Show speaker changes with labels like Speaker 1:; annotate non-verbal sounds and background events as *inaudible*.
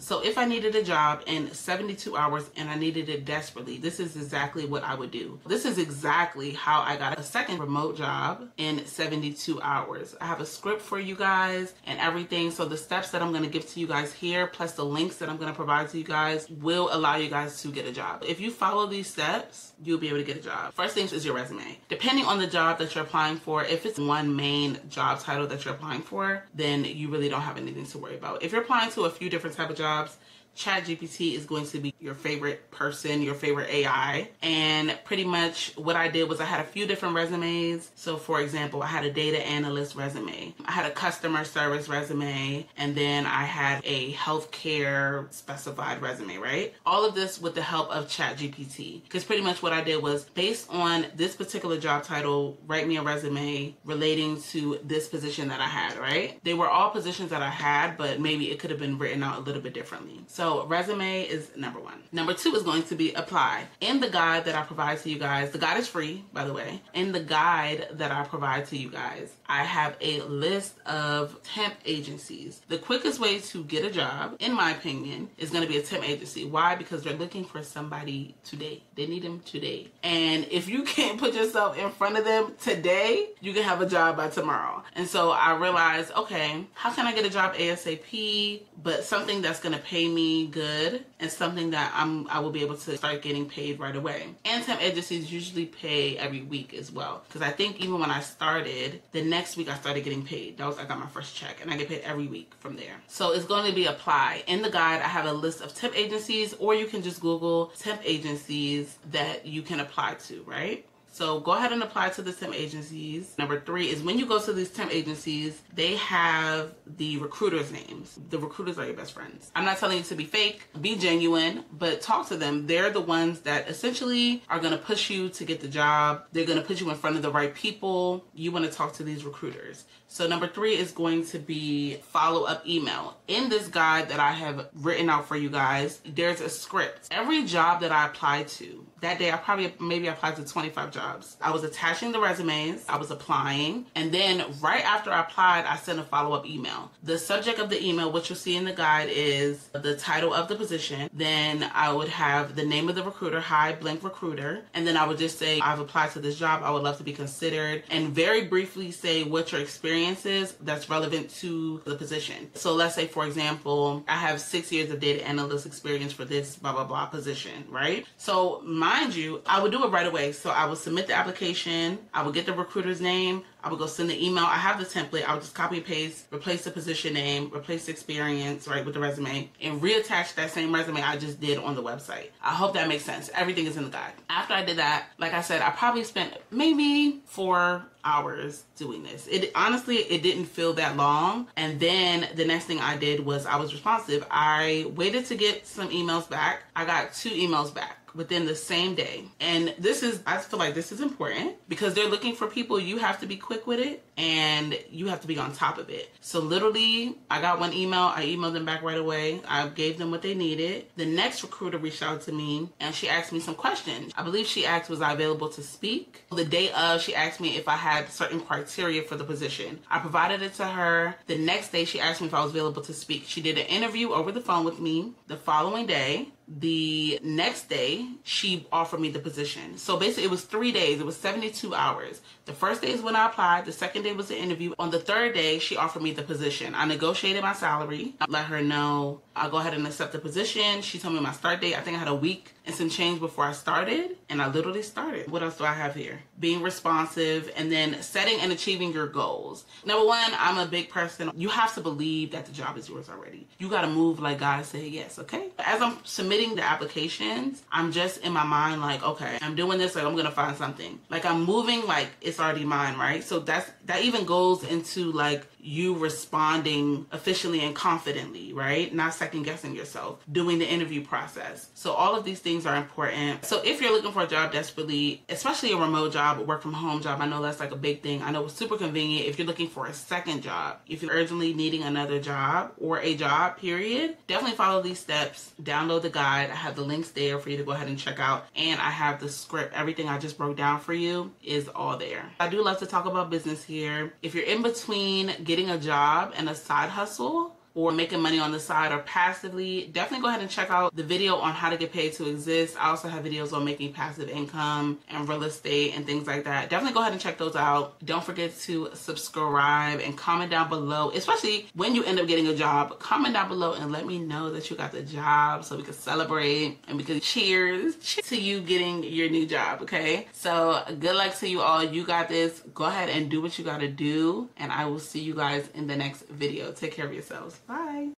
Speaker 1: So if I needed a job in 72 hours and I needed it desperately, this is exactly what I would do. This is exactly how I got a second remote job in 72 hours. I have a script for you guys and everything. So the steps that I'm going to give to you guys here, plus the links that I'm going to provide to you guys will allow you guys to get a job. If you follow these steps, you'll be able to get a job. First things is your resume. Depending on the job that you're applying for, if it's one main job title that you're applying for, then you really don't have anything to worry about. If you're applying to a few different type of jobs, jobs, ChatGPT is going to be your favorite person, your favorite AI. And pretty much what I did was I had a few different resumes. So, for example, I had a data analyst resume, I had a customer service resume, and then I had a healthcare specified resume, right? All of this with the help of ChatGPT. Because pretty much what I did was based on this particular job title, write me a resume relating to this position that I had, right? They were all positions that I had, but maybe it could have been written out a little bit differently. So, so resume is number one. Number two is going to be apply. In the guide that I provide to you guys, the guide is free, by the way. In the guide that I provide to you guys, I have a list of temp agencies. The quickest way to get a job, in my opinion, is going to be a temp agency. Why? Because they're looking for somebody today. They need them today. And if you *laughs* can't put yourself in front of them today, you can have a job by tomorrow. And so I realized, okay, how can I get a job ASAP, but something that's going to pay me good and something that I'm I will be able to start getting paid right away. And temp agencies usually pay every week as well. Because I think even when I started, the next week I started getting paid. That was I got my first check and I get paid every week from there. So it's going to be apply. In the guide, I have a list of temp agencies, or you can just Google temp agencies that you can apply to, right? So go ahead and apply to the temp agencies. Number three is when you go to these temp agencies, they have the recruiters' names. The recruiters are your best friends. I'm not telling you to be fake, be genuine, but talk to them. They're the ones that essentially are going to push you to get the job. They're going to put you in front of the right people. You want to talk to these recruiters. So number three is going to be follow up email. In this guide that I have written out for you guys, there's a script. Every job that I apply to, that day I probably maybe applied to 25 jobs. I was attaching the resumes, I was applying, and then right after I applied, I sent a follow up email. The subject of the email, which you'll see in the guide, is the title of the position. Then I would have the name of the recruiter, hi, blank recruiter, and then I would just say, I've applied to this job, I would love to be considered, and very briefly say what your experience is that's relevant to the position. So let's say, for example, I have six years of data analyst experience for this blah blah blah position, right? So mind you, I would do it right away. So I would submit the application, I would get the recruiter's name, I would go send the email. I have the template. I would just copy and paste, replace the position name, replace the experience, right, with the resume, and reattach that same resume I just did on the website. I hope that makes sense. Everything is in the guide. After I did that, like I said, I probably spent maybe four hours doing this. It honestly it didn't feel that long. And then the next thing I did was I was responsive. I waited to get some emails back. I got two emails back within the same day. And this is, I feel like this is important because they're looking for people. You have to be quick with it and you have to be on top of it. So literally, I got one email. I emailed them back right away. I gave them what they needed. The next recruiter reached out to me and she asked me some questions. I believe she asked, was I available to speak? The day of, she asked me if I had certain criteria for the position. I provided it to her. The next day, she asked me if I was available to speak. She did an interview over the phone with me. The following day, the next day she offered me the position so basically it was three days it was 72 hours the first day is when i applied the second day was the interview. On the third day she offered me the position. I negotiated my salary. I let her know i'll go ahead and accept the position. She told me my start date. I think i had a week and some change before i started and i literally started. What else do i have here? Being responsive and then setting and achieving your goals. Number one i'm a big person. You have to believe that the job is yours already. You got to move like god said yes okay? As i'm submitting the applications, I'm just in my mind like, okay, I'm doing this, like I'm gonna find something. Like I'm moving like it's already mine, right? So that's that even goes into like you responding efficiently and confidently, right? Not second guessing yourself, doing the interview process. So all of these things are important. So if you're looking for a job desperately, especially a remote job, a work from home job, I know that's like a big thing. I know it's super convenient if you're looking for a second job. If you're urgently needing another job or a job, period, definitely follow these steps. Download the guide. I have the links there for you to go ahead and check out. And I have the script. Everything I just broke down for you is all there. I do love to talk about business here. If you're in between getting a job and a side hustle, or making money on the side or passively, definitely go ahead and check out the video on how to get paid to exist. I also have videos on making passive income and real estate and things like that. Definitely go ahead and check those out. Don't forget to subscribe and comment down below, especially when you end up getting a job. Comment down below and let me know that you got the job so we can celebrate and we can cheers to you getting your new job, okay? So good luck to you all. You got this. Go ahead and do what you got to do and I will see you guys in the next video. Take care of yourselves. Bye.